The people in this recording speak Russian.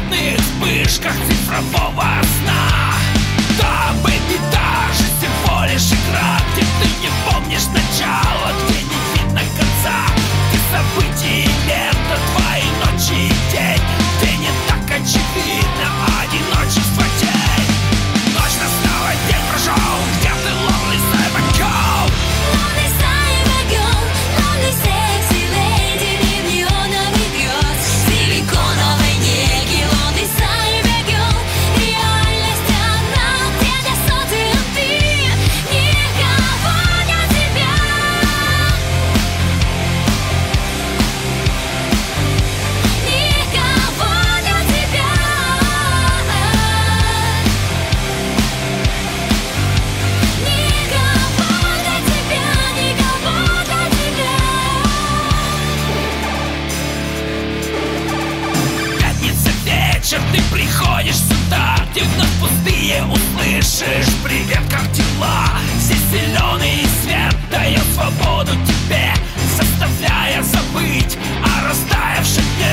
крохотных вспышках цифрового сна. Дабы слышишь, привет, как дела? Здесь зеленый свет дает свободу тебе Заставляя забыть о растаявшем дне